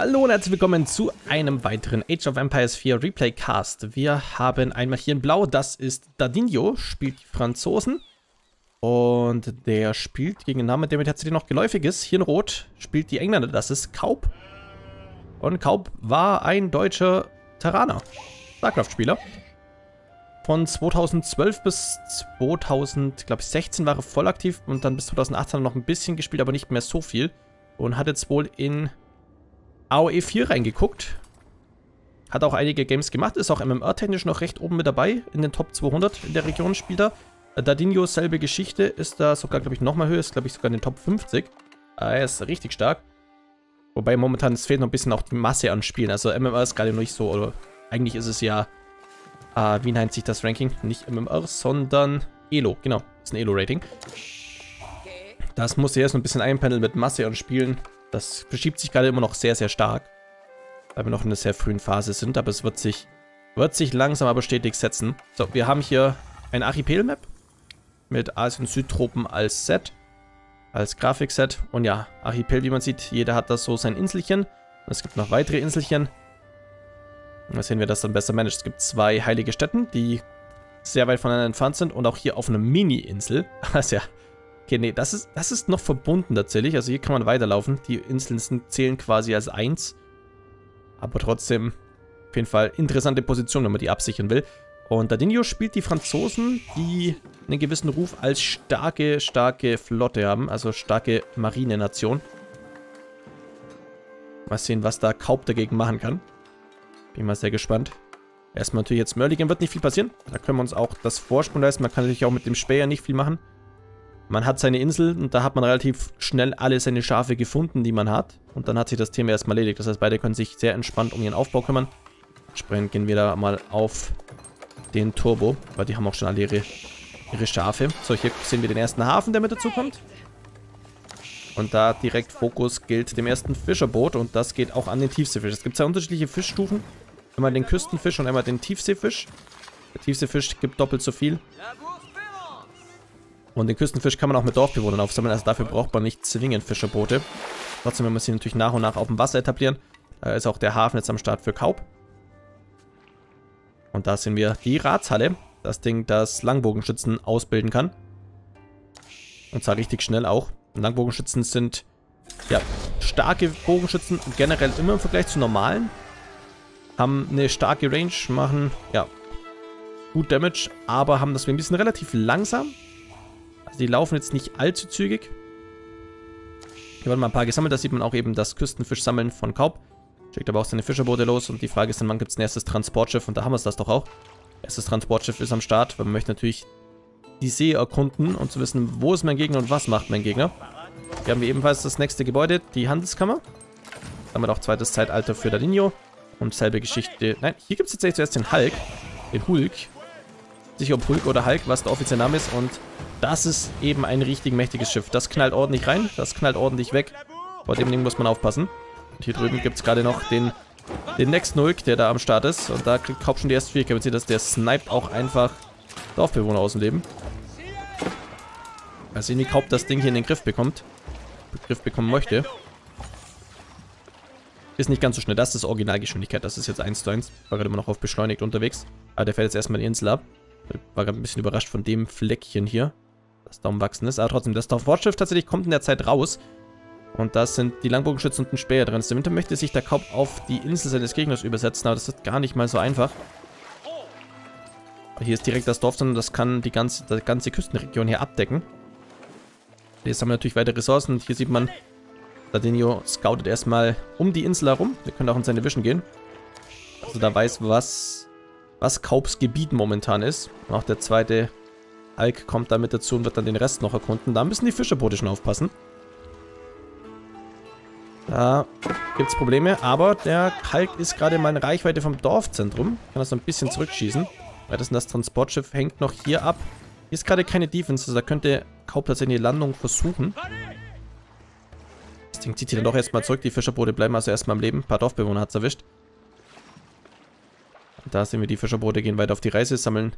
Hallo und herzlich willkommen zu einem weiteren Age of Empires 4 Replay Cast. Wir haben einmal hier in Blau, das ist Dadinho, spielt die Franzosen. Und der spielt gegen einen Namen, der mir tatsächlich noch geläufig ist. Hier in Rot spielt die Engländer, das ist Kaup. Und Kaup war ein deutscher Terraner, Starcraft-Spieler. Von 2012 bis 2016 war er voll aktiv und dann bis 2018 noch ein bisschen gespielt, aber nicht mehr so viel. Und hat jetzt wohl in AOE 4 reingeguckt. Hat auch einige Games gemacht, ist auch MMR-technisch noch recht oben mit dabei. In den Top 200 in der Region spielt er. Dadinho, selbe Geschichte, ist da sogar, glaube ich, nochmal höher, ist, glaube ich, sogar in den Top 50. Er ist richtig stark. Wobei momentan, es fehlt noch ein bisschen auch die Masse an Spielen. Also MMR ist gerade noch nicht so, oder eigentlich ist es ja, äh, wie nennt sich das Ranking? Nicht MMR, sondern Elo, genau, ist ein Elo-Rating. Das muss ich erst noch ein bisschen einpendeln mit Masse an Spielen. Das verschiebt sich gerade immer noch sehr, sehr stark. Weil wir noch in einer sehr frühen Phase sind, aber es wird sich, wird sich langsam aber stetig setzen. So, wir haben hier ein Archipel-Map mit Asien Südtropen als Set, als Grafikset. Und ja, Archipel, wie man sieht, jeder hat das so sein Inselchen. Und es gibt noch weitere Inselchen. Da sehen wir das dann besser managt. Es gibt zwei heilige Städten, die sehr weit voneinander entfernt sind und auch hier auf einer Mini-Insel. Also ja, Okay, nee, das ist, das ist noch verbunden tatsächlich. Also hier kann man weiterlaufen. Die Inseln zählen quasi als eins. Aber trotzdem auf jeden Fall interessante Position, wenn man die absichern will. Und Dadinho spielt die Franzosen, die einen gewissen Ruf als starke, starke Flotte haben. Also starke Marinenation. Mal sehen, was da Kaup dagegen machen kann. Bin mal sehr gespannt. Erstmal natürlich jetzt Mörligen wird nicht viel passieren. Da können wir uns auch das Vorsprung leisten. Man kann natürlich auch mit dem Späher nicht viel machen. Man hat seine Insel und da hat man relativ schnell alle seine Schafe gefunden, die man hat. Und dann hat sich das Thema erstmal erledigt. Das heißt, beide können sich sehr entspannt um ihren Aufbau kümmern. Entsprechend gehen wir da mal auf den Turbo, weil die haben auch schon alle ihre, ihre Schafe. So, hier sehen wir den ersten Hafen, der mit dazu kommt. Und da direkt Fokus gilt dem ersten Fischerboot und das geht auch an den Tiefseefisch. Es gibt zwei unterschiedliche Fischstufen. Einmal den Küstenfisch und einmal den Tiefseefisch. Der Tiefseefisch gibt doppelt so viel. Und den Küstenfisch kann man auch mit Dorfbewohnern aufsammeln, also dafür braucht man nicht zwingend Fischerboote. Trotzdem, wenn wir sie natürlich nach und nach auf dem Wasser etablieren, da ist auch der Hafen jetzt am Start für Kaup. Und da sehen wir die Ratshalle, das Ding, das Langbogenschützen ausbilden kann. Und zwar richtig schnell auch. Langbogenschützen sind ja starke Bogenschützen, generell immer im Vergleich zu normalen. Haben eine starke Range, machen ja gut Damage, aber haben das ein bisschen relativ langsam. Also die laufen jetzt nicht allzu zügig. Hier werden mal ein paar gesammelt. Da sieht man auch eben das Küstenfischsammeln von Kaup. Schickt aber auch seine Fischerboote los. Und die Frage ist dann, wann gibt es ein erstes Transportschiff? Und da haben wir es das doch auch. Erstes Transportschiff ist am Start, weil man möchte natürlich die See erkunden und zu wissen, wo ist mein Gegner und was macht mein Gegner. Hier haben wir ebenfalls das nächste Gebäude, die Handelskammer. Damit auch zweites Zeitalter für Dadinho. Und selbe Geschichte. Nein, hier gibt es tatsächlich zuerst den Hulk. Den Hulk. Sicher ob Hulk oder Hulk, was der offizielle Name ist. Und das ist eben ein richtig mächtiges Schiff. Das knallt ordentlich rein, das knallt ordentlich weg. Vor dem Ding muss man aufpassen. Und hier drüben gibt es gerade noch den, den nächsten Hulk, der da am Start ist. Und da kriegt Kaup schon die erste Fähigkeit. Man dass der sniped auch einfach Dorfbewohner aus dem Leben. Mal sehen, wie Kaup das Ding hier in den Griff bekommt. Griff bekommen möchte. Ist nicht ganz so schnell. Das ist Originalgeschwindigkeit. Das ist jetzt 1 zu 1. War gerade immer noch auf beschleunigt unterwegs. Aber der fällt jetzt erstmal die Insel ab. War gerade ein bisschen überrascht von dem Fleckchen hier das da umwachsen ist. Aber trotzdem, das Dorfwortschiff tatsächlich kommt in der Zeit raus. Und da sind die Langbogenschützen und ein Speer drin. Der Winter möchte sich der Kopf auf die Insel seines Gegners übersetzen, aber das ist gar nicht mal so einfach. Hier ist direkt das Dorf, sondern das kann die ganze, die ganze Küstenregion hier abdecken. Jetzt haben wir natürlich weitere Ressourcen. Und hier sieht man, Sardenio scoutet erstmal um die Insel herum. Wir können auch in seine Vision gehen. Also da weiß, was, was Kaups Gebiet momentan ist. Und auch der zweite Hulk kommt damit dazu und wird dann den Rest noch erkunden. Da müssen die Fischerboote schon aufpassen. Da gibt es Probleme, aber der Hulk ist gerade mal in Reichweite vom Dorfzentrum. Ich kann das so ein bisschen zurückschießen. Weil das, das Transportschiff hängt noch hier ab. Hier ist gerade keine Defense, also da könnte Kaup tatsächlich die Landung versuchen. Das Ding zieht hier dann doch erstmal zurück. Die Fischerboote bleiben also erstmal am Leben. Ein paar Dorfbewohner hat es erwischt. Und da sehen wir, die Fischerboote gehen weiter auf die Reise, sammeln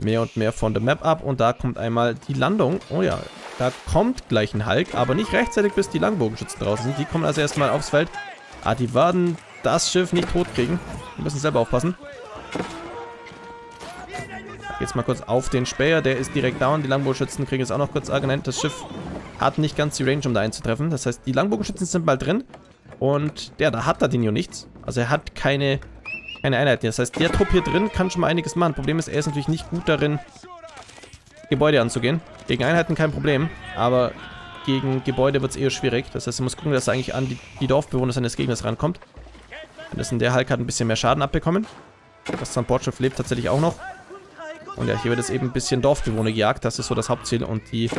mehr und mehr von der Map ab. Und da kommt einmal die Landung. Oh ja, da kommt gleich ein Hulk, aber nicht rechtzeitig, bis die Langbogenschützen draußen sind. Die kommen also erstmal aufs Feld. Ah, die werden das Schiff nicht tot kriegen. Wir müssen selber aufpassen. Jetzt mal kurz auf den Späher, der ist direkt down. Die Langbogenschützen kriegen jetzt auch noch kurz Argument. Das Schiff hat nicht ganz die Range, um da einzutreffen. Das heißt, die Langbogenschützen sind mal drin. Und der, da hat Dadinho nichts. Also er hat keine, keine Einheiten. Das heißt, der Trupp hier drin kann schon mal einiges machen. Problem ist, er ist natürlich nicht gut darin, Gebäude anzugehen. Gegen Einheiten kein Problem, aber gegen Gebäude wird es eher schwierig. Das heißt, er muss gucken, dass er eigentlich an die, die Dorfbewohner seines Gegners rankommt. Und der Hulk hat ein bisschen mehr Schaden abbekommen. Das Transportschiff lebt tatsächlich auch noch. Und ja, hier wird es eben ein bisschen Dorfbewohner gejagt. Das ist so das Hauptziel. Und die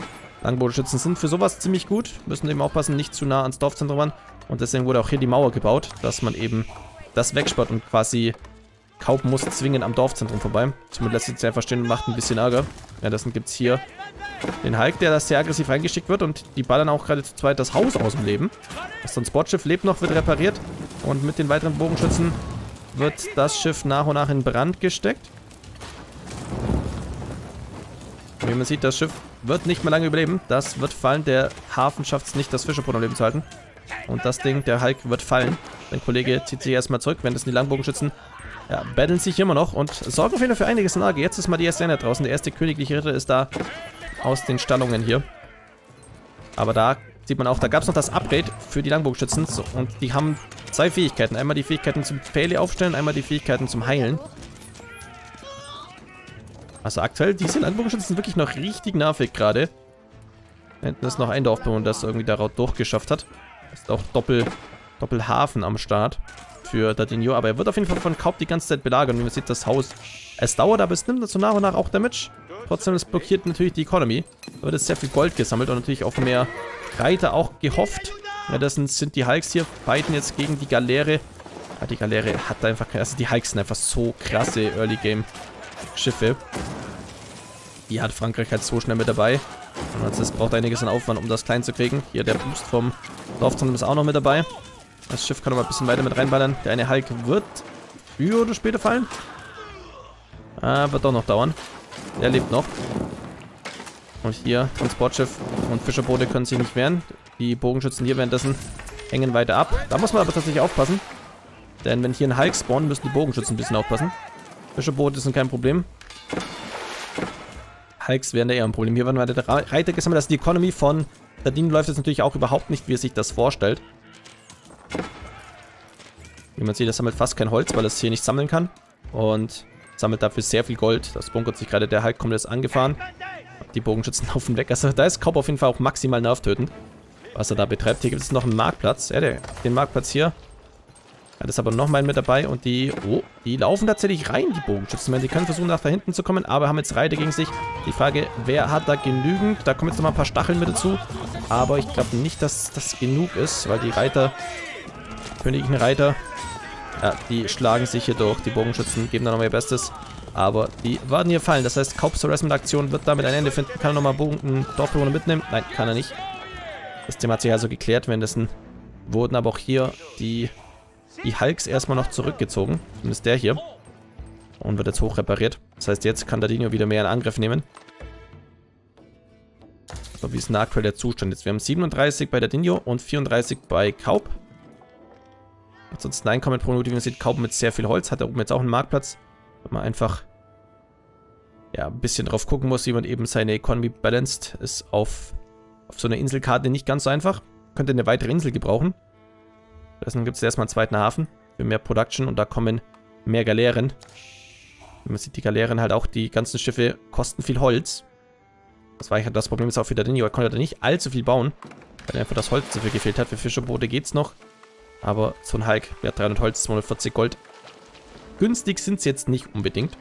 Langbodenschützen sind für sowas ziemlich gut. Müssen eben aufpassen, nicht zu nah ans Dorfzentrum ran. Und deswegen wurde auch hier die Mauer gebaut, dass man eben das wegspart und quasi Kaup muss zwingend am Dorfzentrum vorbei. Zumindest lässt sich einfach stehen und macht ein bisschen Ärger. Ja, gibt es hier den Hulk, der da sehr aggressiv reingeschickt wird und die ballern auch gerade zu zweit das Haus aus dem Leben. Das Transportschiff lebt noch, wird repariert und mit den weiteren Bogenschützen wird das Schiff nach und nach in Brand gesteckt. Wie man sieht, das Schiff wird nicht mehr lange überleben. Das wird fallen. Der Hafen schafft es nicht, das Fischerboot am Leben zu halten. Und das Ding, der Hulk, wird fallen. Sein Kollege zieht sich erstmal zurück, wenn das die Langbogenschützen ja, battlen sich immer noch und sorgen auf jeden Fall für einiges in Lage. Jetzt ist mal die erste Einheit draußen. Der erste königliche Ritter ist da aus den Stallungen hier. Aber da sieht man auch, da gab es noch das Upgrade für die Langbogenschützen. So, und die haben zwei Fähigkeiten. Einmal die Fähigkeiten zum Pfähle aufstellen, einmal die Fähigkeiten zum Heilen. Also aktuell, diese Landbogenschützen sind wirklich noch richtig nervig gerade. Hinten ist noch ein Dorfbewohner, das irgendwie darauf durchgeschafft hat. Ist auch Doppel, Doppelhafen am Start für Dadinho. Aber er wird auf jeden Fall von Kaup die ganze Zeit belagert. Und wie man sieht, das Haus, es dauert, aber es nimmt so nach und nach auch Damage. Trotzdem, es blockiert natürlich die Economy. Da wird jetzt sehr viel Gold gesammelt und natürlich auf mehr Reiter auch gehofft. Ja, das sind, die Hulks hier, fighten jetzt gegen die Galeere. Ja, die Galeere hat einfach, also die Hulks sind einfach so krasse Early Game Schiffe. Die hat Frankreich halt so schnell mit dabei. Und es braucht einiges an Aufwand, um das klein zu kriegen. Hier der Boost vom Dorfzentrum ist auch noch mit dabei. Das Schiff kann aber ein bisschen weiter mit reinballern. Der eine Hulk wird früher oder später fallen. Ah, wird doch noch dauern. Der lebt noch. Und hier, Transportschiff und Fischerboote können sich nicht wehren. Die Bogenschützen hier währenddessen hängen weiter ab. Da muss man aber tatsächlich aufpassen. Denn wenn hier ein Hulk spawnen, müssen die Bogenschützen ein bisschen aufpassen. Fischerboote sind kein Problem. Hulks wären da eher ein Problem. Hier werden weiter Reiter gesammelt. Also die Economy von Dadin läuft jetzt natürlich auch überhaupt nicht, wie er sich das vorstellt. Wie man sieht, er sammelt fast kein Holz, weil er es hier nicht sammeln kann. Und sammelt dafür sehr viel Gold. Das bunkert sich gerade. Der Hulk kommt jetzt angefahren. Die Bogenschützen laufen weg. Also da ist Cobb auf jeden Fall auch maximal nervtötend, was er da betreibt. Hier gibt es noch einen Marktplatz. Ja, der, den Marktplatz hier hat ist aber nochmal mit dabei und die, oh, die laufen tatsächlich rein, die Bogenschützen. Die können versuchen, nach da hinten zu kommen, aber haben jetzt Reiter gegen sich. Die Frage, wer hat da genügend? Da kommen jetzt nochmal ein paar Stacheln mit dazu. Aber ich glaube nicht, dass das genug ist, weil die Reiter, königlichen Reiter, ja, die schlagen sich hier durch. Die Bogenschützen geben da nochmal ihr Bestes. Aber die werden hier fallen. Das heißt, Kaup's Harassment-Aktion wird damit ein Ende finden. Kann er nochmal Bogen, Dorfbewohner mitnehmen? Nein, kann er nicht. Das Thema hat sich also geklärt. Währenddessen wurden aber auch hier die die Hulks erstmal noch zurückgezogen. Zumindest der hier. Und wird jetzt hoch repariert. Das heißt, jetzt kann Dadinho wieder mehr in Angriff nehmen. So, wie ist aktuell der Zustand jetzt? Wir haben 37 bei Dadinho und 34 bei Kaup. Ansonsten Einkommen pro Minute, wie man sieht, Kaup mit sehr viel Holz. Hat da oben jetzt auch einen Marktplatz. Wenn man einfach ja, ein bisschen drauf gucken muss, wie man eben seine Economy balanced, ist auf, auf so einer Inselkarte nicht ganz so einfach. Könnte eine weitere Insel gebrauchen. Deswegen gibt es erstmal einen zweiten Hafen für mehr Production und da kommen mehr Galeeren. Man sieht, die Galeeren halt auch, die ganzen Schiffe kosten viel Holz. Das war eigentlich das Problem ist auch wieder, er konnte nicht allzu viel bauen, weil einfach das Holz zu viel gefehlt hat. Für Fischerboote geht's noch. Aber so ein Hulk, ja 300 Holz, 240 Gold. Günstig sind es jetzt nicht unbedingt.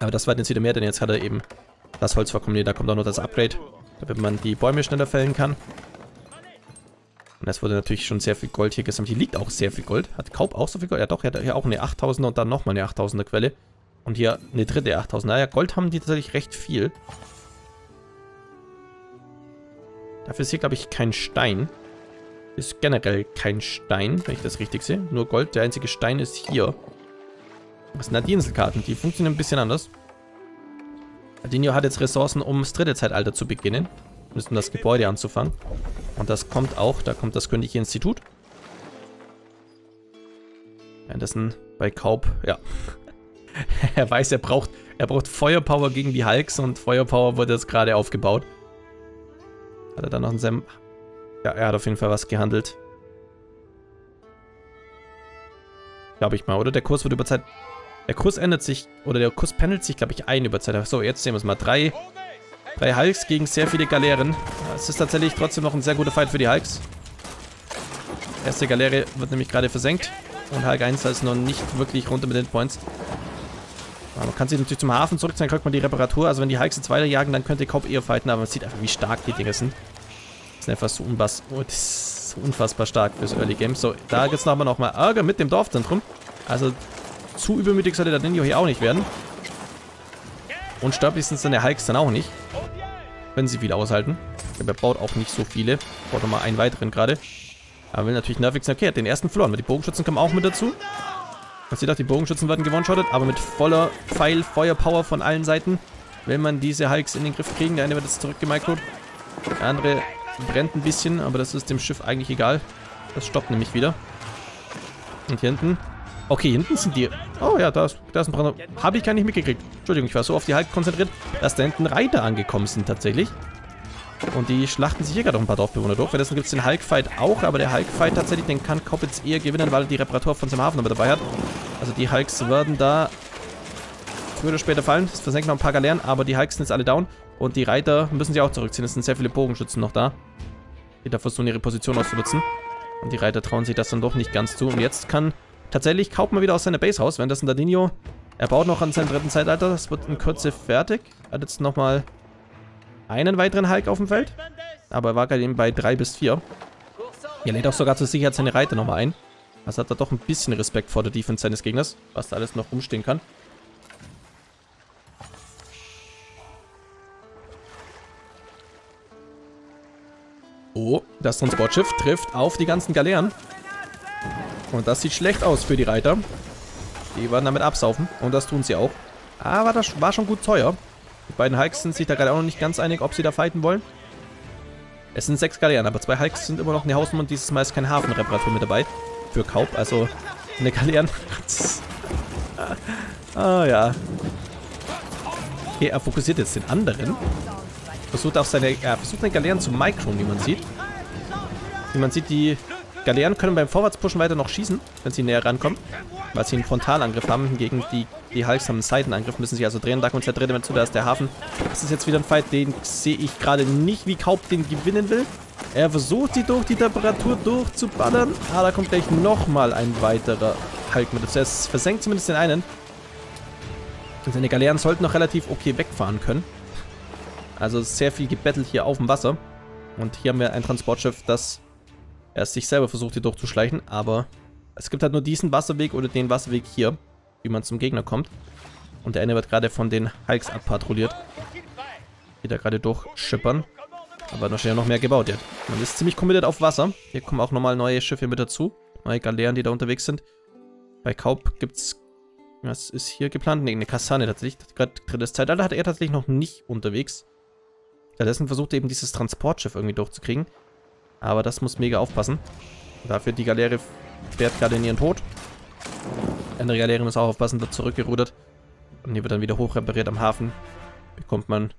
Aber das war jetzt wieder mehr, denn jetzt hat er eben das Holz verkommen. Da kommt auch noch das Upgrade, damit man die Bäume schneller fällen kann. Und es wurde natürlich schon sehr viel Gold hier gesammelt. Hier liegt auch sehr viel Gold. Hat Kaub auch so viel Gold? Ja doch, er hat hier auch eine 8000er und dann nochmal eine 8000er Quelle. Und hier eine dritte 8000er. Naja, Gold haben die tatsächlich recht viel. Dafür ist hier, glaube ich, kein Stein. Ist generell kein Stein, wenn ich das richtig sehe. Nur Gold. Der einzige Stein ist hier. Was sind da die Inselkarten? Die funktionieren ein bisschen anders. Adinio hat jetzt Ressourcen, um das dritte Zeitalter zu beginnen müssen das Gebäude anzufangen. Und das kommt auch, da kommt das Königliche Institut. Währenddessen bei Kaub, ja. er weiß, er braucht, er braucht Feuerpower gegen die Hulks und Feuerpower wurde jetzt gerade aufgebaut. Hat er dann noch einen Sam... Ja, er hat auf jeden Fall was gehandelt. Glaube ich mal, oder? Der Kurs wird über Zeit... Der Kurs ändert sich, oder der Kurs pendelt sich, glaube ich, ein über Zeit. So, jetzt sehen wir es mal. Drei, drei Hulks gegen sehr viele Galeeren. Es ist tatsächlich trotzdem noch ein sehr guter Fight für die Hulks. Erste Galeere wird nämlich gerade versenkt. Und Hulk 1 ist noch nicht wirklich runter mit den Points. Aber man kann sich natürlich zum Hafen zurückziehen, dann kriegt man die Reparatur. Also wenn die Hulks jetzt weiterjagen, dann könnte Cobb eher fighten, aber man sieht einfach, wie stark die Dinge sind. Das sind einfach so, unbass oh, ist unfassbar stark fürs Early Game. So, da gibt es aber noch mal Ärger mit dem Dorfzentrum. Also zu übermütig sollte der Ninjo hier auch nicht werden. Und sterblich sind seine Hulks dann auch nicht. Wenn sie viel aushalten. Ich glaube, er baut auch nicht so viele. Baut nochmal einen weiteren gerade. Aber will natürlich nervig sein. Okay, hat den ersten verloren. Die Bogenschützen kommen auch mit dazu. Man sieht auch, die Bogenschützen werden gewonshottet, aber mit voller Pfeil-Feuerpower von allen Seiten will man diese Hulks in den Griff kriegen. Der eine wird jetzt zurückgemicrot. Der andere brennt ein bisschen, aber das ist dem Schiff eigentlich egal. Das stoppt nämlich wieder. Und hier hinten Okay, hinten sind die... Oh ja, da ist, da ist ein Brand. Habe ich gar nicht mitgekriegt. Entschuldigung, ich war so auf die Hulk konzentriert, dass da hinten Reiter angekommen sind tatsächlich. Und die schlachten sich hier gerade noch ein paar Dorfbewohner durch. Währenddessen gibt es den Hulk-Fight auch, aber der Hulk-Fight tatsächlich, den kann Koppitz eher gewinnen, weil er die Reparatur von seinem Hafen aber dabei hat. Also die Hulks werden da früher oder später fallen. Es versenkt noch ein paar Galeeren, aber die Hulks sind jetzt alle down. Und die Reiter müssen sie auch zurückziehen. Es sind sehr viele Bogenschützen noch da, die da versuchen, ihre Position auszunutzen. Und die Reiter trauen sich das dann doch nicht ganz zu. Und jetzt kann Tatsächlich kauft man wieder aus seiner Base raus, wenn das ein Dadinho... Er baut noch an seinem dritten Zeitalter, das wird in Kürze fertig. Hat jetzt nochmal einen weiteren Hulk auf dem Feld. Aber er war gerade eben bei 3 bis 4. Er lädt auch sogar zur Sicherheit seine Reiter nochmal ein. Also hat er doch ein bisschen Respekt vor der Defense seines Gegners, was da alles noch rumstehen kann. Oh, das Transportschiff trifft auf die ganzen Galeeren. Und das sieht schlecht aus für die Reiter. Die werden damit absaufen. Und das tun sie auch. Aber das war schon gut teuer. Die beiden Hulks sind sich da gerade auch noch nicht ganz einig, ob sie da fighten wollen. Es sind sechs Galeeren, aber zwei Hulks sind immer noch eine Hausnummer und dieses Mal ist kein Hafenreparatur mit dabei. Für Kaub, also eine Galeeren. ah ja. Okay, er fokussiert jetzt den anderen. Versucht auch seine, er versucht eine Galeeren zu micron, wie man sieht. Wie man sieht, die Galeeren können beim Vorwärtspushen weiter noch schießen, wenn sie näher rankommen. Weil sie einen Frontalangriff haben. Hingegen die, die Hulks haben einen Seitenangriff, müssen sich also drehen. Da kommt der dritte mit zu, da ist der Hafen. Das ist jetzt wieder ein Fight, den sehe ich gerade nicht, wie Kaup den gewinnen will. Er versucht, die durch die Temperatur durchzuballern. Ah, da kommt gleich nochmal ein weiterer Hulk mit dazu. Es versenkt zumindest den einen. Und seine Galeeren sollten noch relativ okay wegfahren können. Also sehr viel gebettelt hier auf dem Wasser. Und hier haben wir ein Transportschiff, das er sich selber versucht hier durchzuschleichen, aber es gibt halt nur diesen Wasserweg oder den Wasserweg hier, wie man zum Gegner kommt. Und der eine wird gerade von den Hulks abpatrouilliert. Die da gerade durchschippern. Aber wahrscheinlich noch mehr gebaut jetzt. Man ist ziemlich committed auf Wasser. Hier kommen auch nochmal neue Schiffe mit dazu. Neue Galeeren, die da unterwegs sind. Bei Kaup gibt's... Was ist hier geplant? Ne, eine Kassane tatsächlich. Gerade drittes Zeitalter hat er tatsächlich noch nicht unterwegs. Stattdessen versucht er eben dieses Transportschiff irgendwie durchzukriegen. Aber das muss mega aufpassen. Dafür die Galeere fährt gerade in ihren Tod. Die andere Galeere muss auch aufpassen, wird zurückgerudert. Und hier wird dann wieder hochrepariert am Hafen. Bekommt man...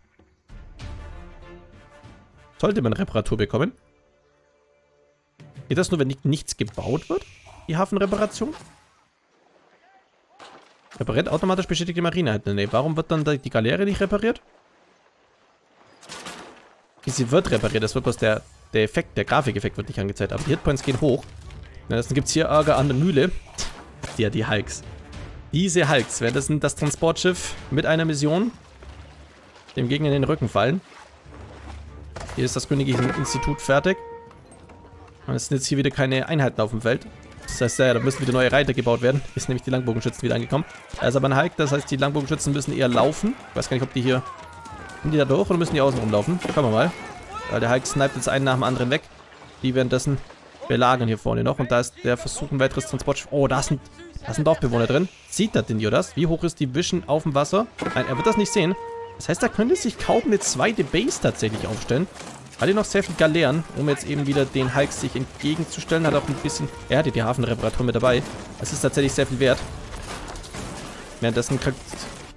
Sollte man Reparatur bekommen. Geht das nur, wenn nicht, nichts gebaut wird? Die Hafenreparation? Repariert automatisch bestätigte Marine. Nee, warum wird dann die Galeere nicht repariert? Sie wird repariert, das wird bloß der, der Effekt, der Grafikeffekt wird nicht angezeigt, aber die Hitpoints gehen hoch. Dann gibt es hier Ärger an der Mühle. Ja, die Hulks. Diese Hulks werden das, das Transportschiff mit einer Mission dem Gegner in den Rücken fallen. Hier ist das Königliche Institut fertig. Und es sind jetzt hier wieder keine Einheiten auf dem Feld. Das heißt, ja, da müssen wieder neue Reiter gebaut werden. Hier sind nämlich die Langbogenschützen wieder angekommen. Da ist aber ein Hulk, das heißt, die Langbogenschützen müssen eher laufen. Ich weiß gar nicht, ob die hier... Sind die da durch oder müssen die außen rumlaufen? Schauen wir mal. Weil der Hulk sniped jetzt einen nach dem anderen weg. Die währenddessen belagern hier vorne noch. Und da ist der Versuch, ein weiteres Transportschiff. Oh, da sind, da sind Dorfbewohner drin. Sieht der Dindio das? Wie hoch ist die Vision auf dem Wasser? Nein, er wird das nicht sehen. Das heißt, da könnte sich kaum eine zweite Base tatsächlich aufstellen. Hat hier noch sehr viel Galeeren, um jetzt eben wieder den Hulk sich entgegenzustellen. Hat auch ein bisschen... Er hatte die Hafenreparatur mit dabei. Das ist tatsächlich sehr viel wert. Währenddessen kriegt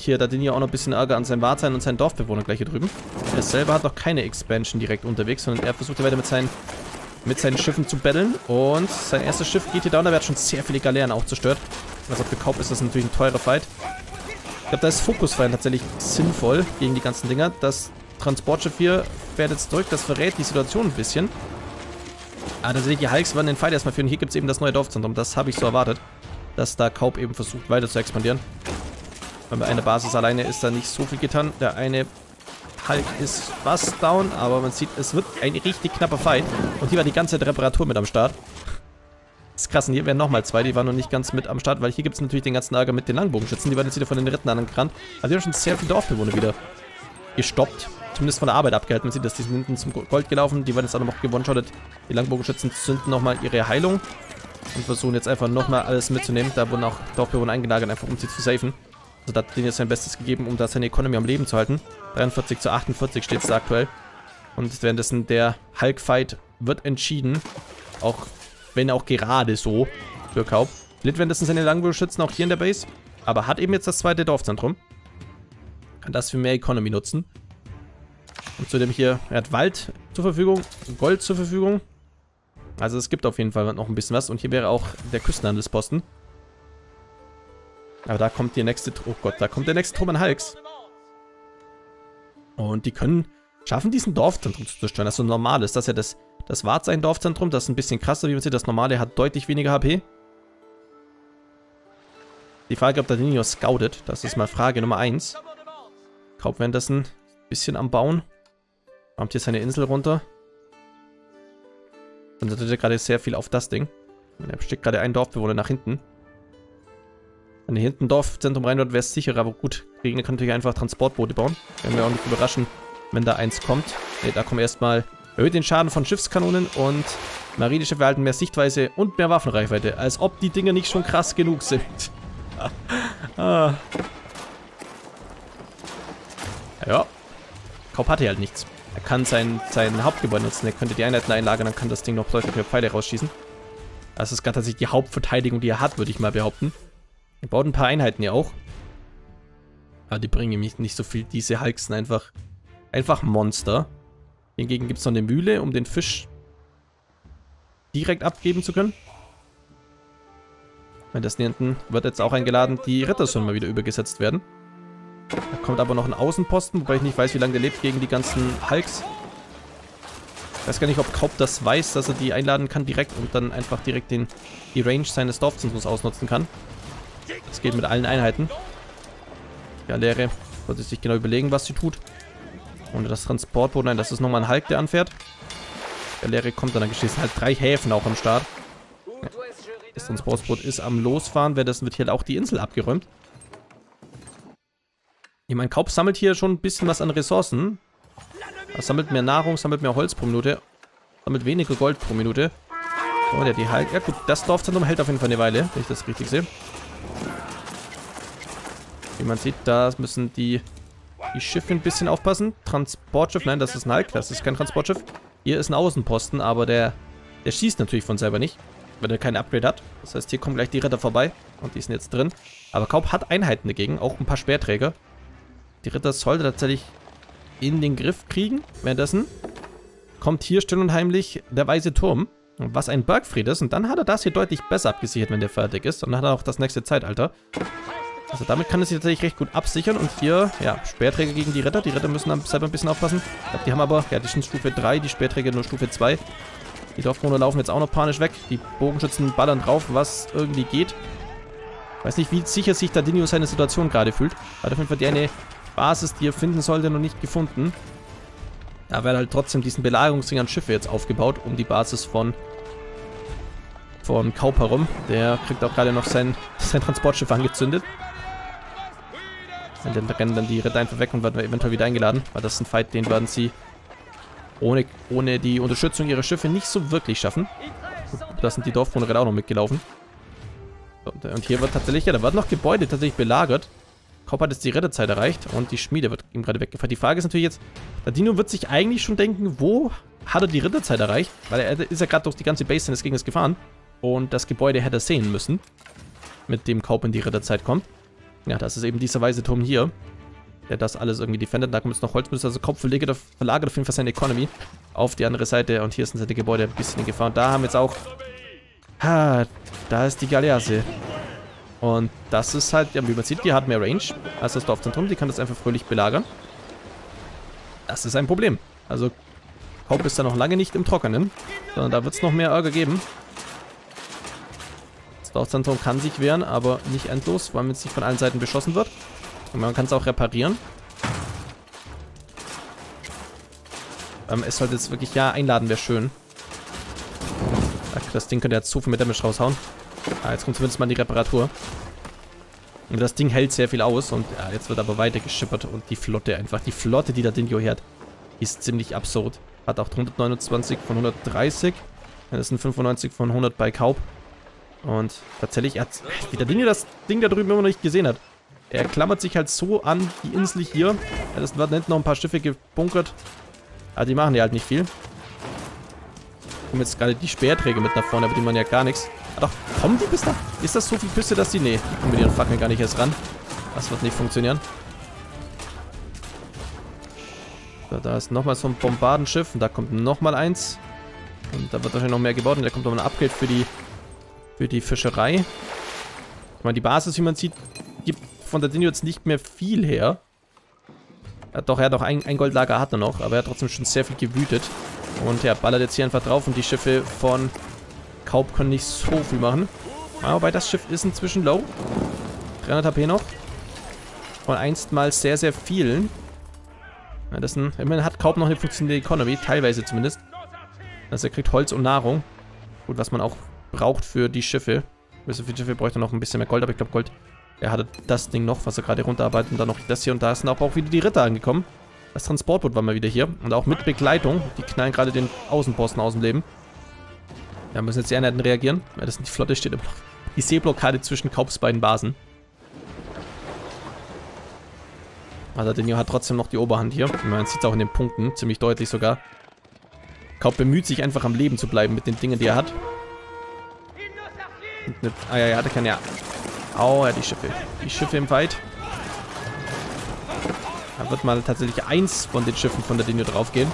hier Dadinia auch noch ein bisschen Ärger an seinem Wartsein und seinen Dorfbewohner gleich hier drüben. Er selber hat noch keine Expansion direkt unterwegs, sondern er versucht weiter mit seinen, mit seinen Schiffen zu battlen. Und sein erstes Schiff geht hier down, da wird schon sehr viele Galeeren auch zerstört. Also für Kaup ist das natürlich ein teurer Fight. Ich glaube, da ist Fokusfeiern tatsächlich sinnvoll gegen die ganzen Dinger. Das Transportschiff hier fährt jetzt zurück, das verrät die Situation ein bisschen. Aber tatsächlich, die Hulks werden den Fight erstmal führen. Hier gibt es eben das neue Dorfzentrum. Das habe ich so erwartet, dass da Kaup eben versucht weiter zu expandieren. Weil bei einer Basis alleine ist da nicht so viel getan. Der eine Hulk ist fast down, aber man sieht, es wird ein richtig knapper Fight. Und hier war die ganze Reparatur mit am Start. Das ist krass, und hier wären nochmal zwei, die waren noch nicht ganz mit am Start, weil hier gibt es natürlich den ganzen Ärger mit den Langbogenschützen. Die werden jetzt wieder von den Ritten angerannt. Also hier haben schon sehr viele Dorfbewohner wieder gestoppt. Zumindest von der Arbeit abgehalten. Man sieht, dass die sind hinten zum Gold gelaufen. Die werden jetzt auch noch gewonnen-shottet. Die Langbogenschützen zünden nochmal ihre Heilung. Und versuchen jetzt einfach nochmal alles mitzunehmen. Da wurden auch Dorfbewohner eingelagert, einfach um sie zu safen. Also da hat jetzt sein Bestes gegeben, um da seine Economy am Leben zu halten. 43 zu 48 steht es da aktuell. Und währenddessen der Hulk-Fight wird entschieden. Auch wenn auch gerade so für Kaup. Litt währenddessen seine Langbogenschützen auch hier in der Base. Aber hat eben jetzt das zweite Dorfzentrum. Kann das für mehr Economy nutzen. Und zudem hier, er hat Wald zur Verfügung, Gold zur Verfügung. Also es gibt auf jeden Fall noch ein bisschen was. Und hier wäre auch der Küstenhandelsposten. Aber da kommt die nächste... Oh Gott, da kommt der nächste Trupp an Hulks. Und die können... Schaffen diesen Dorfzentrum zu zerstören. Das ist so normal ist. Das ja das, das Wartsein-Dorfzentrum. Das ist ein bisschen krasser, wie man sieht. Das normale hat deutlich weniger HP. Die Frage, ob der Nino scoutet. Das ist mal Frage Nummer 1. Kaup währenddessen ein bisschen am Bauen. Kommt hier seine Insel runter. Und er gerade sehr viel auf das Ding. Er steckt gerade ein Dorfbewohner nach hinten. Wenn hier hinten ein Dorfzentrum rein wird, wäre es sicherer. Aber gut, Gegner kann natürlich einfach Transportboote bauen. Werden wir auch nicht überraschen, wenn da eins kommt. Ne, da kommen erstmal erhöht den Schaden von Schiffskanonen und Marineschiffe erhalten mehr Sichtweise und mehr Waffenreichweite. Als ob die Dinger nicht schon krass genug sind. ah. Ja. Kaup hat hier halt nichts. Er kann sein, sein Hauptgebäude nutzen. Er könnte die Einheiten einlagern, dann kann das Ding noch deutlich mehr Pfeile rausschießen. Das ist gerade tatsächlich die Hauptverteidigung, die er hat, würde ich mal behaupten. Er baut ein paar Einheiten ja auch. Aber die bringen ihm nicht so viel. Diese Hulks einfach, einfach Monster. Hingegen gibt es noch eine Mühle, um den Fisch direkt abgeben zu können. Wenn das hinten wird jetzt auch eingeladen, die Ritter sollen mal wieder übergesetzt werden. Da kommt aber noch ein Außenposten, wobei ich nicht weiß, wie lange der lebt gegen die ganzen Hulks. Ich weiß gar nicht, ob Kaup das weiß, dass er die einladen kann direkt und dann einfach direkt den, die Range seines Dorfzentrums ausnutzen kann. Das geht mit allen Einheiten. Ja, Leere sollte sich genau überlegen, was sie tut. Ohne das Transportboot, nein, das ist nochmal ein Hulk, der anfährt. Der Leere kommt dann, dann geschießen halt drei Häfen auch am Start. Das Transportboot ist am Losfahren, währenddessen wird hier auch die Insel abgeräumt. Ich meine, Kaup sammelt hier schon ein bisschen was an Ressourcen. Er sammelt mehr Nahrung, sammelt mehr Holz pro Minute. Sammelt weniger Gold pro Minute. Oh, der die Hulk. Ja gut, das Dorfzentrum hält auf jeden Fall eine Weile, wenn ich das richtig sehe. Wie man sieht, da müssen die, die Schiffe ein bisschen aufpassen. Transportschiff, nein, das ist ein Hulk, das ist kein Transportschiff. Hier ist ein Außenposten, aber der, der schießt natürlich von selber nicht, weil er kein Upgrade hat. Das heißt, hier kommen gleich die Ritter vorbei und die sind jetzt drin. Aber Kaup hat Einheiten dagegen, auch ein paar Speerträger. Die Ritter sollte tatsächlich in den Griff kriegen. Währenddessen kommt hier still und heimlich der weiße Turm, was ein Bergfried ist. Und dann hat er das hier deutlich besser abgesichert, wenn der fertig ist. Und dann hat er auch das nächste Zeitalter. Also damit kann er sich tatsächlich recht gut absichern. Und hier, ja, Speerträger gegen die Ritter. Die Ritter müssen dann selber ein bisschen aufpassen. Ich glaube, die haben aber, ja, die sind Stufe 3, die Speerträger nur Stufe 2. Die Dorfbewohner laufen jetzt auch noch panisch weg. Die Bogenschützen ballern drauf, was irgendwie geht. Weiß nicht, wie sicher sich Dadinio seine Situation gerade fühlt. Hat auf jeden Fall die eine Basis, die er finden sollte, noch nicht gefunden. Da werden halt trotzdem diesen Belagerungsring an Schiffe jetzt aufgebaut, um die Basis von von Kaup herum. Der kriegt auch gerade noch sein, sein Transportschiff angezündet. Und dann rennen dann die Ritter einfach weg und werden eventuell wieder eingeladen. Weil das ist ein Fight, den werden sie ohne, ohne die Unterstützung ihrer Schiffe nicht so wirklich schaffen. Da sind die Dorfbewohner auch noch mitgelaufen. Und hier wird tatsächlich, ja, da werden noch Gebäude tatsächlich belagert. Cobb hat jetzt die Rettezeit erreicht und die Schmiede wird ihm gerade weggefahren. Die Frage ist natürlich jetzt, Dino wird sich eigentlich schon denken, wo hat er die Ritterzeit erreicht? Weil er ist ja gerade durch die ganze Base des Gegners gefahren. Und das Gebäude hätte er sehen müssen. Mit dem Cobb in die Ritterzeit kommt. Ja, das ist eben dieser weiße Turm hier. Der das alles irgendwie defendet. Da kommt jetzt noch Holzmüsse, also Kopf verlagert auf, verlagert auf jeden Fall seine Economy auf die andere Seite. Und hier sind seine Gebäude ein bisschen in Gefahr. Und da haben wir jetzt auch... Ha, da ist die Galease. Und das ist halt, ja, wie man sieht, die hat mehr Range als das Dorfzentrum. Die kann das einfach fröhlich belagern. Das ist ein Problem. Also, Hope ist da noch lange nicht im Trockenen. Sondern da wird es noch mehr Ärger geben. Das Dorfzentrum kann sich wehren, aber nicht endlos, weil es nicht von allen Seiten beschossen wird. Und man kann es auch reparieren. Ähm, es sollte jetzt wirklich, ja, einladen wäre schön. Das Ding könnte jetzt zu viel mit Damage raushauen. Ah, jetzt kommt zumindest mal die Reparatur. Und das Ding hält sehr viel aus und ja, jetzt wird aber weiter geschippert und die Flotte einfach, die Flotte, die der Dingo hier hat, ist ziemlich absurd. Hat auch 129 von 130. Das sind 95 von 100 bei Kaub. Und tatsächlich, er hat, wie der Dingo das Ding da drüben immer noch nicht gesehen hat. Er klammert sich halt so an die Insel hier. Ja, das werden hinten noch ein paar Schiffe gebunkert. Aber die machen ja halt nicht viel. Kommen jetzt gerade die Speerträger mit nach vorne, aber die machen ja gar nichts. Ah, doch, kommen die bis da? Ist das so viel Küste, dass die... Nee, die kommen mit ihren Fackeln gar nicht erst ran. Das wird nicht funktionieren. So, da ist nochmal so ein Bombardenschiff und da kommt nochmal eins. Und da wird wahrscheinlich noch mehr gebaut und da kommt noch ein Upgrade für die, für die Fischerei. Ich meine, die Basis, wie man sieht, gibt von der Dino jetzt nicht mehr viel her. Ja, doch, er hat auch ein, ein Goldlager hat er noch, aber er hat trotzdem schon sehr viel gewütet. Und er ballert jetzt hier einfach drauf und die Schiffe von Kaub können nicht so viel machen. Aber das Schiff ist inzwischen low. 300 HP noch. Von einstmals sehr, sehr vielen. Ja, das ein, immerhin hat Kaub noch eine funktionierende Economy, teilweise zumindest. Also er kriegt Holz und Nahrung. Gut, was man auch braucht für die Schiffe. Für so viele Schiffe bräuchte er noch ein bisschen mehr Gold, aber ich glaube Gold er hatte das Ding noch, was er gerade runterarbeitet und dann noch das hier. Und da sind auch, wieder die Ritter angekommen. Das Transportboot war mal wieder hier. Und auch mit Begleitung. Die knallen gerade den Außenposten aus dem Leben. Ja, müssen jetzt sehr nett reagieren. Ja, das sind die Flotte steht immer noch. Die Seeblockade zwischen Kaubs beiden Basen. Also der hat trotzdem noch die Oberhand hier. Man sieht es auch in den Punkten, ziemlich deutlich sogar. Kaub bemüht sich einfach am Leben zu bleiben mit den Dingen, die er hat. Ah ja, er hatte keine Oh, ja, die Schiffe. Die Schiffe im Weit. Da wird mal tatsächlich eins von den Schiffen von der Linie draufgehen.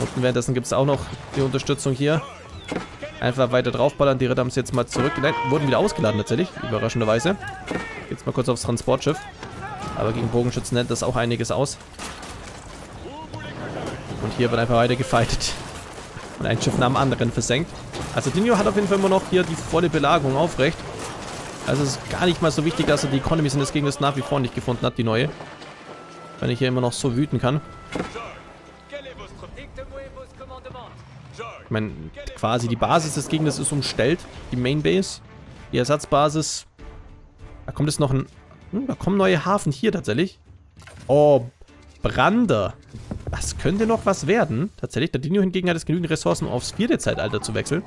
Unten währenddessen gibt es auch noch die Unterstützung hier. Einfach weiter draufballern. Die Ritter haben es jetzt mal zurück. Nein, wurden wieder ausgeladen tatsächlich. Überraschenderweise. Jetzt mal kurz aufs Transportschiff. Aber gegen Bogenschützen nennt das auch einiges aus. Und hier wird einfach weiter gefightet. Und ein Schiff nach dem anderen versenkt. Also Dinio hat auf jeden Fall immer noch hier die volle Belagerung aufrecht. Also es ist gar nicht mal so wichtig, dass er die Economies des Gegners nach wie vor nicht gefunden hat, die neue. Wenn ich hier immer noch so wüten kann. Ich meine, quasi die Basis des Gegners ist umstellt. Die Main Base. Die Ersatzbasis. Da kommt jetzt noch ein... Hm, da kommen neue Hafen hier tatsächlich. Oh, Brander. Das könnte noch was werden. Tatsächlich. Der Dino hingegen hat es genügend Ressourcen, um aufs vierte Zeitalter zu wechseln.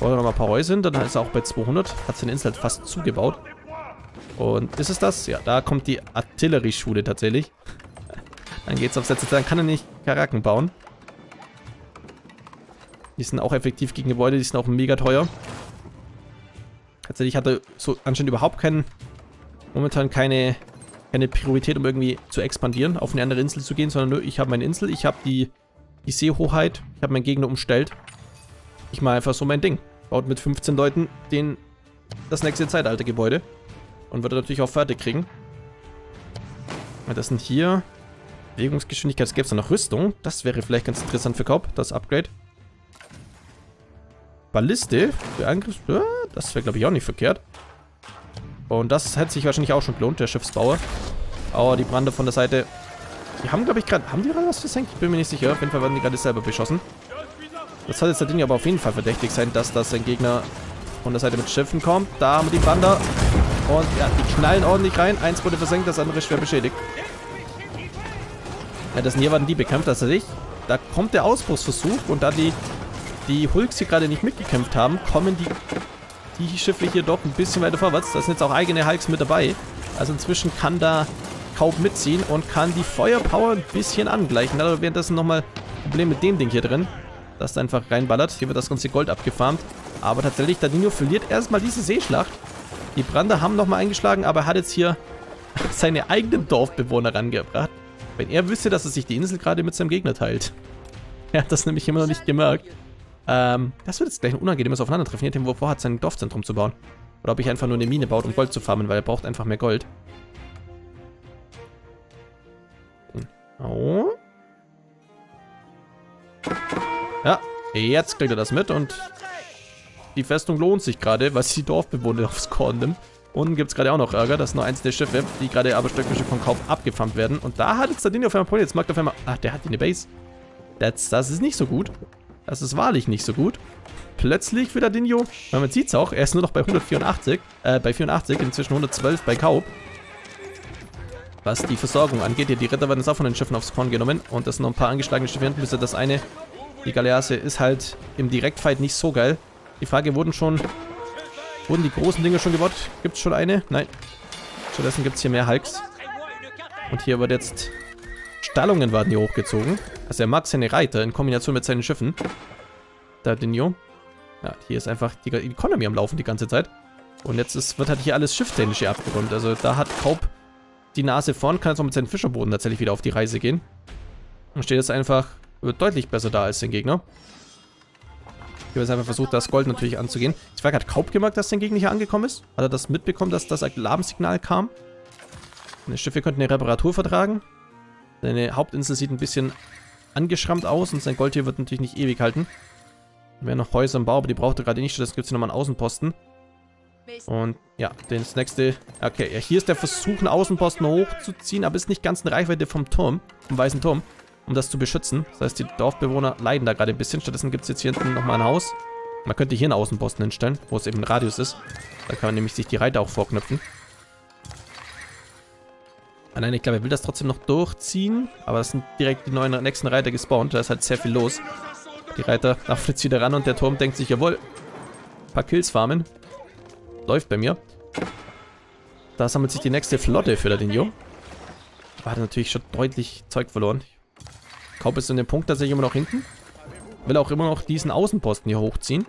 Wollen wir noch mal ein paar Häuser hin, dann ist er auch bei 200. Hat seine Insel halt fast zugebaut. Und ist es das? Ja, da kommt die Artillerieschule tatsächlich. dann geht's aufs letzte. Dann kann er nicht Karaken bauen. Die sind auch effektiv gegen Gebäude, die sind auch mega teuer. Tatsächlich hat er so anscheinend überhaupt keinen, momentan keine, keine Priorität, um irgendwie zu expandieren, auf eine andere Insel zu gehen, sondern nur, ich habe meine Insel, ich habe die, die Seehoheit, ich habe meinen Gegner umstellt. Ich mache einfach so mein Ding. Baut mit 15 Leuten den, das nächste Zeitaltergebäude. Und wird natürlich auch fertig kriegen. Das sind hier Bewegungsgeschwindigkeit. Es gäbe es noch Rüstung. Das wäre vielleicht ganz interessant für Kaub, das Upgrade. Balliste für Angriff. Das wäre, glaube ich, auch nicht verkehrt. Und das hätte sich wahrscheinlich auch schon gelohnt, der Schiffsbauer. Aber die Brande von der Seite. Die haben, glaube ich, gerade. Haben die gerade was versenkt? Ich bin mir nicht sicher. Auf jeden Fall werden die gerade selber beschossen. Das soll jetzt der Ding aber auf jeden Fall verdächtig sein, dass das ein Gegner von der Seite mit Schiffen kommt. Da haben wir die Wander. Und ja, die knallen ordentlich rein. Eins wurde versenkt, das andere schwer beschädigt. Ja, das hier waren die bekämpft, das ich. Da kommt der Ausbruchsversuch und da die, die Hulks hier gerade nicht mitgekämpft haben, kommen die, die Schiffe hier doch ein bisschen weiter vorwärts. Da sind jetzt auch eigene Hulks mit dabei. Also inzwischen kann da Kaub mitziehen und kann die Feuerpower ein bisschen angleichen. Da hat währenddessen nochmal ein Problem mit dem Ding hier drin, das da einfach reinballert. Hier wird das ganze Gold abgefarmt. Aber tatsächlich, Dadinho verliert erstmal diese Seeschlacht. Die Brander haben nochmal eingeschlagen, aber er hat jetzt hier seine eigenen Dorfbewohner rangebracht. Wenn er wüsste, dass er sich die Insel gerade mit seinem Gegner teilt. Er hat das nämlich immer noch nicht gemerkt. Ähm, das wird jetzt gleich ein unangenehmes Aufeinandertreffen, nachdem, wo er vorhat, sein Dorfzentrum zu bauen. Oder ob ich einfach nur eine Mine baut, um Gold zu farmen, weil er braucht einfach mehr Gold. Oh. Ja, jetzt kriegt er das mit und die Festung lohnt sich gerade, weil sie die Dorfbewohner aufs Korn nimmt. Unten gibt es gerade auch noch Ärger. Das sind nur der Schiffe, die gerade aber Stück für Stück von Kauf abgefarmt werden. Und da hat jetzt der Ding auf einmal Problem. Jetzt merkt auf einmal, ach, der hat hier eine Base. Das, das ist nicht so gut. Das ist wahrlich nicht so gut. Plötzlich wird der Dinjo, weil man sieht es auch, er ist nur noch bei 184, äh, bei 84, inzwischen 112 bei Kaub. Was die Versorgung angeht, hier die Ritter werden jetzt auch von den Schiffen aufs Korn genommen und das sind noch ein paar angeschlagene Schiffe bis das eine, die Galeasse, ist halt im Direktfight nicht so geil. Die Frage, wurden schon, wurden die großen Dinge schon gebaut? Gibt es schon eine? Nein. Stattdessen gibt es hier mehr Hulks. Und hier wird jetzt, Stallungen werden hier hochgezogen. Also er mag seine Reiter in Kombination mit seinen Schiffen. Da Dinjo. Ja, hier ist einfach die Economy am Laufen die ganze Zeit. Und jetzt ist, wird halt hier alles schifftechnisch hier abgeräumt. Also da hat Kaub die Nase vorn, kann jetzt auch mit seinen Fischerboden tatsächlich wieder auf die Reise gehen. Und steht jetzt einfach deutlich besser da als sein Gegner. Hier wird einfach versucht, das Gold natürlich anzugehen. Ich war gerade Kaub gemerkt, dass sein Gegner hier angekommen ist. Hat er das mitbekommen, dass das Alarmsignal kam? Seine Schiffe könnten eine Reparatur vertragen. Seine Hauptinsel sieht ein bisschen angeschrammt aus und sein Gold hier wird natürlich nicht ewig halten. Wir haben noch Häuser im Bau, aber die braucht er gerade nicht. Das gibt es hier nochmal einen Außenposten. Und ja, das nächste... Okay, ja, hier ist der Versuch, einen Außenposten hochzuziehen, aber ist nicht ganz in Reichweite vom Turm, vom Weißen Turm, um das zu beschützen. Das heißt, die Dorfbewohner leiden da gerade ein bisschen. Stattdessen gibt es jetzt hier hinten nochmal ein Haus. Man könnte hier einen Außenposten hinstellen, wo es eben ein Radius ist. Da kann man nämlich sich die Reiter auch vorknüpfen. Ah nein, ich glaube, er will das trotzdem noch durchziehen. Aber es sind direkt die neuen nächsten Reiter gespawnt. Da ist halt sehr viel los. Die Reiter laufen jetzt wieder ran und der Turm denkt sich, jawohl, ein paar Kills farmen. Läuft bei mir. Da sammelt sich die nächste Flotte für den Jo. War natürlich schon deutlich Zeug verloren. Kaub ist in dem Punkt tatsächlich immer noch hinten. Will auch immer noch diesen Außenposten hier hochziehen.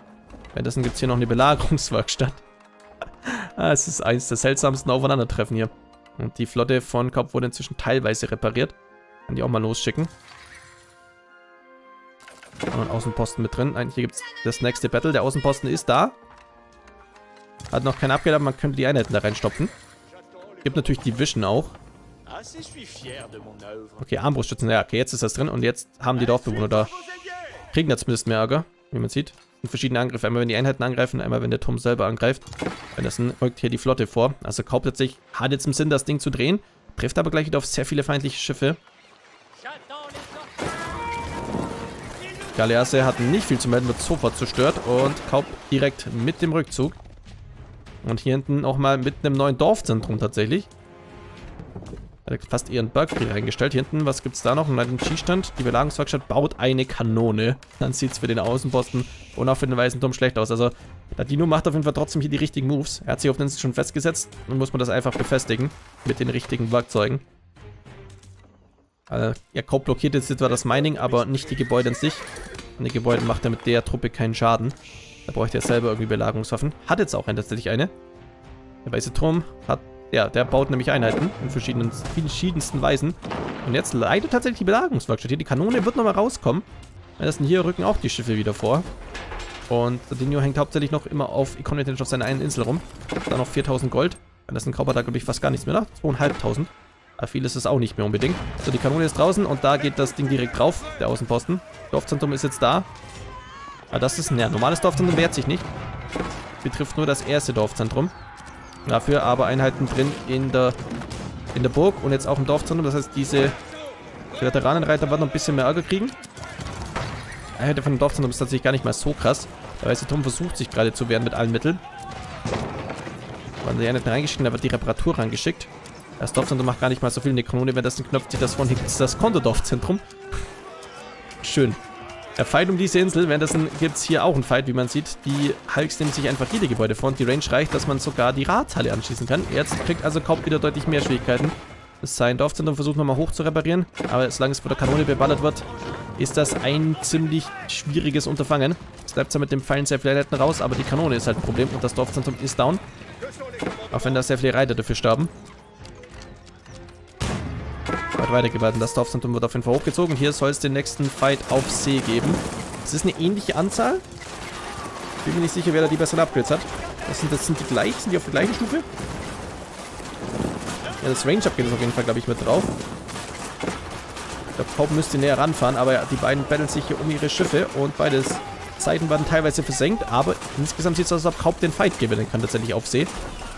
Währenddessen gibt es hier noch eine Belagerungswerkstatt. ah, es ist eins der seltsamsten Aufeinandertreffen hier. Und die Flotte von Kaub wurde inzwischen teilweise repariert. Kann die auch mal losschicken. Und Außenposten mit drin. Hier gibt es das nächste Battle. Der Außenposten ist da. Hat noch kein Upgrade, aber man könnte die Einheiten da reinstopfen. Gibt natürlich die Vision auch. Okay, Armbrustschützen. Ja, okay, jetzt ist das drin. Und jetzt haben die Dorfbewohner da... Kriegen da zumindest mehr Ärger, wie man sieht. Verschiedene Angriffe. Einmal, wenn die Einheiten angreifen, einmal, wenn der Turm selber angreift. Das rückt hier die Flotte vor. Also Kaup tatsächlich hat jetzt im Sinn, das Ding zu drehen. Trifft aber gleich wieder auf sehr viele feindliche Schiffe. Galeasse hat nicht viel zu melden, wird sofort zerstört und Kaup direkt mit dem Rückzug. Und hier hinten auch mal mit einem neuen Dorfzentrum tatsächlich. Hat fast ihren Bergfried reingestellt. Hier hinten, was gibt es da noch? Einen Schießstand. Die Belagerungswerkstatt baut eine Kanone. Dann sieht es für den Außenposten und auch für den Weißen Turm schlecht aus. Also, der Dino macht auf jeden Fall trotzdem hier die richtigen Moves. Er hat sich auf den schon festgesetzt. Nun muss man das einfach befestigen. Mit den richtigen Werkzeugen. Also, ja, blockiert jetzt zwar das Mining, aber nicht die Gebäude in sich. Und die Gebäude macht er mit der Truppe keinen Schaden. Da bräuchte er selber irgendwie Belagerungswaffen. Hat jetzt auch tatsächlich eine. Der weiße Turm hat, ja, der baut nämlich Einheiten in verschiedenen, verschiedensten Weisen. Und jetzt leidet tatsächlich die Belagerungswerkstatt hier. Die Kanone wird nochmal rauskommen. Sind hier rücken auch die Schiffe wieder vor. Und der Dino hängt hauptsächlich noch immer auf Economy auf seiner einen Insel rum. Da noch 4000 Gold. Ein Kauber da, glaube ich, fast gar nichts mehr, ne? 2500. Aber viel ist es auch nicht mehr unbedingt. So, die Kanone ist draußen und da geht das Ding direkt drauf, der Außenposten. Dorfzentrum ist jetzt da. Aber das ist ein ja, normales Dorfzentrum, wehrt sich nicht. Betrifft nur das erste Dorfzentrum. Dafür aber Einheiten drin in der, in der Burg und jetzt auch im Dorfzentrum. Das heißt, diese Veteranenreiter werden noch ein bisschen mehr Ärger kriegen. Die Einheit von dem Dorfzentrum ist tatsächlich gar nicht mal so krass. Der weiße Turm versucht sich gerade zu wehren mit allen Mitteln. Waren die Einheiten reingeschickt, da wird die Reparatur reingeschickt. Das Dorfzentrum macht gar nicht mal so viel. Eine Kanone, wenn das knöpft sich das von hinten das Kontodorfzentrum. Schön. Der Fight um diese Insel, währenddessen gibt es hier auch einen Fight, wie man sieht. Die Hulks nehmen sich einfach jede Gebäude vor und die Range reicht, dass man sogar die Radhalle anschließen kann. Jetzt kriegt also Kaup wieder deutlich mehr Schwierigkeiten. Sein Dorfzentrum versucht nochmal hoch zu reparieren, aber solange es von der Kanone beballert wird, ist das ein ziemlich schwieriges Unterfangen. Es bleibt zwar mit dem Pfeilen sehr viele Einheiten raus, aber die Kanone ist halt ein Problem und das Dorfzentrum ist down. Auch wenn da sehr viele Reiter dafür sterben. Wird weitergewartet. Das Dorfzentrum wird auf jeden Fall hochgezogen. Hier soll es den nächsten Fight auf See geben. Es ist eine ähnliche Anzahl. Bin mir nicht sicher, wer da die besseren Upgrades hat. Das sind, das sind die gleichen? Sind die auf der gleichen Stufe? Ja, das Range-Upgrade ist auf jeden Fall, glaube ich, mit drauf. Der Pop müsste näher ranfahren, aber ja, die beiden battlen sich hier um ihre Schiffe und beide Seiten werden teilweise versenkt, aber insgesamt sieht es aus, als ob Kaup den Fight gewinnen kann tatsächlich auf See.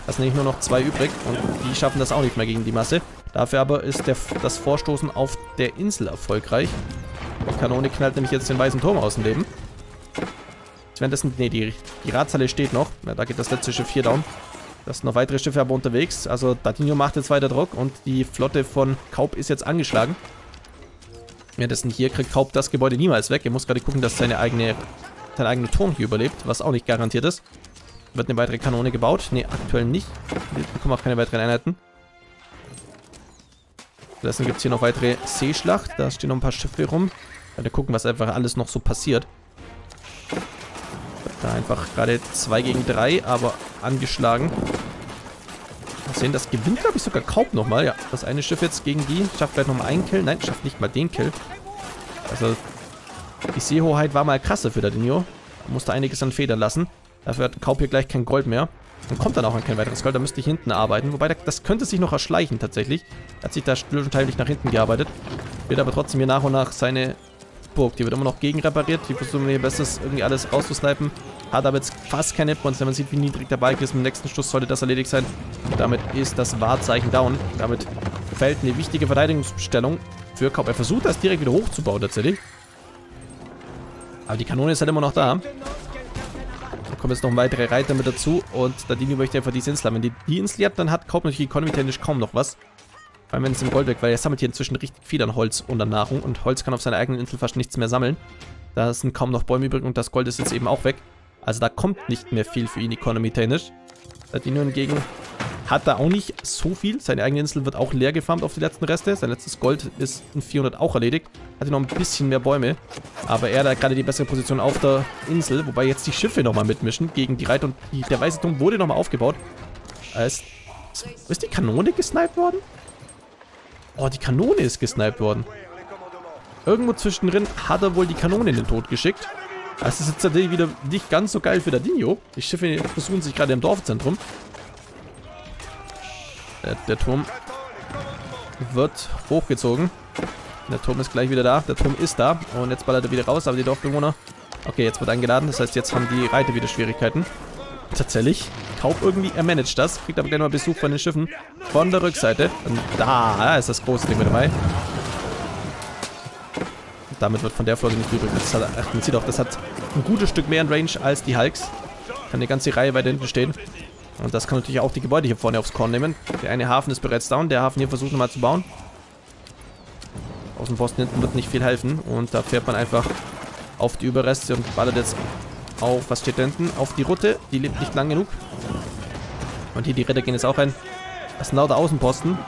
Da sind nämlich nur noch zwei übrig und die schaffen das auch nicht mehr gegen die Masse. Dafür aber ist der, das Vorstoßen auf der Insel erfolgreich. Die Kanone knallt nämlich jetzt den weißen Turm aus dem Leben. Währenddessen, nee, die, die Ratshalle steht noch. Ja, da geht das letzte Schiff hier down. Da sind noch weitere Schiffe aber unterwegs. Also Dadinho macht jetzt weiter Druck und die Flotte von Kaup ist jetzt angeschlagen. Währenddessen hier kriegt Kaup das Gebäude niemals weg. Er muss gerade gucken, dass seine eigene, sein eigener Turm hier überlebt, was auch nicht garantiert ist. Wird eine weitere Kanone gebaut? Ne, aktuell nicht. Wir bekommen auch keine weiteren Einheiten. Stattdessen gibt es hier noch weitere Seeschlacht. Da stehen noch ein paar Schiffe rum. Wir gucken, was einfach alles noch so passiert. Da einfach gerade 2 gegen 3, aber angeschlagen. Mal sehen, das gewinnt, glaube ich, sogar Kaup nochmal. Ja, das eine Schiff jetzt gegen die. Schafft vielleicht nochmal einen Kill. Nein, schafft nicht mal den Kill. Also, die Seehoheit war mal krasser für Dadinho. Musste einiges an Federn lassen. Dafür hat Kaup hier gleich kein Gold mehr. Dann kommt dann auch kein weiteres Gold, da müsste ich hinten arbeiten. Wobei, das könnte sich noch erschleichen tatsächlich. Er hat sich da zwischenteillich nach hinten gearbeitet. Wird aber trotzdem hier nach und nach seine Burg, die wird immer noch gegen repariert. Die versuchen ihr Bestes, irgendwie alles rauszusnipen. Hat aber jetzt fast keine Hitpoints, wenn man sieht, wie niedrig der Balk ist. Dem nächsten Schuss sollte das erledigt sein. Und damit ist das Wahrzeichen down. Damit fällt eine wichtige Verteidigungsstellung für Kaup. Er versucht das direkt wieder hochzubauen tatsächlich. Aber die Kanone ist halt immer noch da kommen jetzt noch weitere Reiter mit dazu und Dadini möchte einfach diese Insel haben. Wenn die die Insel hat, dann hat Kaup natürlich economy-technisch kaum noch was. Vor allem wenn es im Gold weg, weil er sammelt hier inzwischen richtig viel an Holz und an Nahrung und Holz kann auf seiner eigenen Insel fast nichts mehr sammeln. Da sind kaum noch Bäume übrig und das Gold ist jetzt eben auch weg. Also da kommt nicht mehr viel für ihn economy-technisch. Dadino hingegen hat da auch nicht so viel. Seine eigene Insel wird auch leer gefarmt auf die letzten Reste. Sein letztes Gold ist in 400 auch erledigt. Hatte noch ein bisschen mehr Bäume. Aber er hat gerade die bessere Position auf der Insel. Wobei jetzt die Schiffe nochmal mitmischen gegen die Reiter. Und die, der weiße Turm wurde nochmal aufgebaut. Ist, ist die Kanone gesniped worden? Oh, die Kanone ist gesniped worden. Irgendwo zwischendrin hat er wohl die Kanone in den Tod geschickt. Das ist jetzt natürlich wieder nicht ganz so geil für der Dinho. Die Schiffe versuchen sich gerade im Dorfzentrum. Der, der Turm wird hochgezogen. Der Turm ist gleich wieder da. Der Turm ist da. Und jetzt ballert er wieder raus, aber die Dorfbewohner... Okay, jetzt wird eingeladen. Das heißt, jetzt haben die Reiter wieder Schwierigkeiten. Tatsächlich. Kauf irgendwie, er managt das. Kriegt aber gleich mal Besuch von den Schiffen. Von der Rückseite. Und da ist das große Ding mit dabei. Und damit wird von der Flotte nicht übrig. Das hat, ach, man sieht auch, das hat ein gutes Stück mehr in Range als die Hulks. Kann eine ganze Reihe weiter hinten stehen. Und das kann natürlich auch die Gebäude hier vorne aufs Korn nehmen. Der eine Hafen ist bereits down. Der Hafen hier versucht nochmal zu bauen. Aus dem Posten hinten wird nicht viel helfen. Und da fährt man einfach auf die Überreste und ballert jetzt auf, was steht da hinten? Auf die Route. Die lebt nicht lang genug. Und hier die Ritter gehen jetzt auch rein. Das sind lauter Außenposten.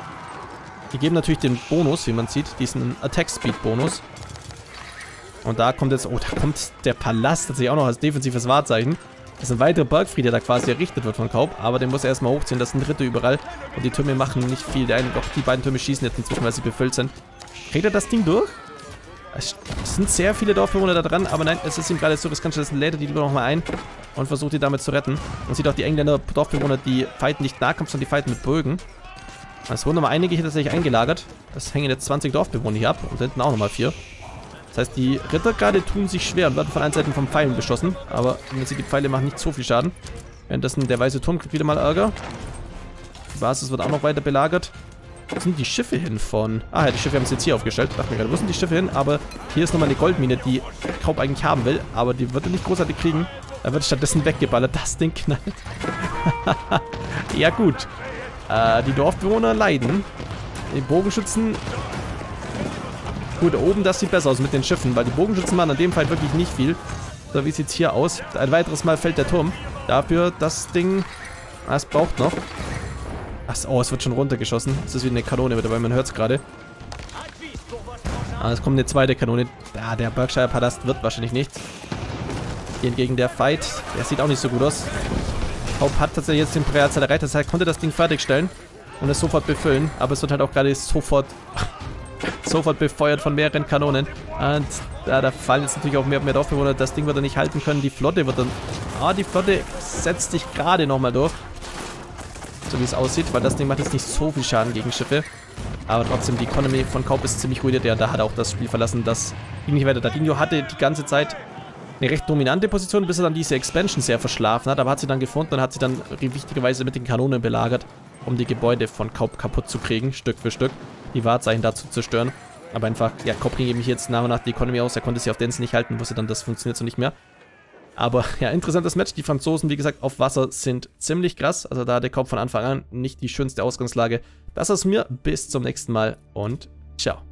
Die geben natürlich den Bonus, wie man sieht. Diesen Attack-Speed-Bonus. Und da kommt jetzt... Oh, da kommt der Palast tatsächlich auch noch als defensives Wahrzeichen. Das ist ein weiterer Bergfried, der da quasi errichtet wird von Kaup. Aber den muss er erstmal hochziehen. Das sind Ritter überall. Und die Türme machen nicht viel. Der eine, doch die beiden Türme schießen jetzt inzwischen, weil sie befüllt sind. Kriegt er das Ding durch? Es sind sehr viele Dorfbewohner da dran, aber nein, es ist ihm gerade so riskant, dass lädt er die lieber nochmal ein und versucht die damit zu retten. Man sieht auch die Engländer Dorfbewohner, die fighten nicht Nahkampf, sondern die fighten mit Bögen. Es wurden nochmal einige hier tatsächlich eingelagert. Das hängen jetzt 20 Dorfbewohner hier ab und hinten auch nochmal vier. Das heißt, die Ritter gerade tun sich schwer und werden von allen Seiten vom Pfeilen beschossen. Aber man sieht, die Pfeile machen nicht so viel Schaden. Währenddessen der weiße Turm kriegt wieder mal Ärger. Die Basis wird auch noch weiter belagert. Wo sind die Schiffe hin von... Ah ja, die Schiffe haben es jetzt hier aufgestellt. Dachte mir gerade, wo sind die Schiffe hin? Aber hier ist nochmal eine Goldmine, die Kaup eigentlich haben will. Aber die wird er nicht großartig kriegen. Da wird stattdessen weggeballert. Das Ding knallt. ja gut. Äh, die Dorfbewohner leiden. Die Bogenschützen Gut, oben, das sieht besser aus mit den Schiffen, weil die Bogenschützen machen in dem Fall wirklich nicht viel. So, wie sieht's hier aus? Ein weiteres Mal fällt der Turm. Dafür das Ding... Ah, es braucht noch. Ach, oh, es wird schon runtergeschossen. Es ist wie eine Kanone mit dabei, man hört es gerade. Ah, es kommt eine zweite Kanone. Ja, der Berkshire Palast wird wahrscheinlich nichts. Hier hingegen der Fight, der sieht auch nicht so gut aus. Haupt hat tatsächlich jetzt den Preazel erreicht, das heißt, er konnte das Ding fertigstellen und es sofort befüllen, aber es wird halt auch gerade sofort sofort befeuert von mehreren Kanonen. Und ja, da fallen jetzt natürlich auch mehr und mehr Dorfbewohner. Das Ding wird er nicht halten können. Die Flotte wird dann... Ah, die Flotte setzt sich gerade nochmal durch. So wie es aussieht, weil das Ding macht jetzt nicht so viel Schaden gegen Schiffe. Aber trotzdem, die Economy von Kaup ist ziemlich ruiniert. Ja, da hat er auch das Spiel verlassen. Das ging nicht weiter. Dadinho hatte die ganze Zeit eine recht dominante Position, bis er dann diese Expansion sehr verschlafen hat. Aber hat sie dann gefunden und hat sie dann wichtigerweise mit den Kanonen belagert, um die Gebäude von Kaup kaputt zu kriegen, Stück für Stück. Die Wahrzeichen da zu zerstören. Aber einfach, ja, Kaup ging eben hier jetzt nach und nach die Economy aus. Er konnte sie auf Dance nicht halten, wusste dann, das funktioniert so nicht mehr. Aber ja, interessantes Match. Die Franzosen, wie gesagt, auf Wasser sind ziemlich krass. Also da der Kopf von Anfang an nicht die schönste Ausgangslage. Das ist mir. Bis zum nächsten Mal und ciao.